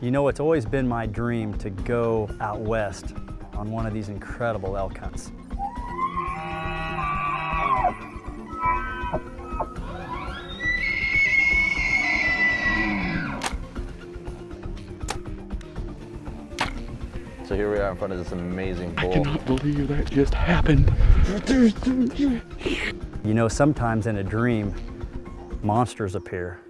You know, it's always been my dream to go out west on one of these incredible elk hunts. So here we are in front of this amazing I cannot believe that just happened. You know, sometimes in a dream, monsters appear.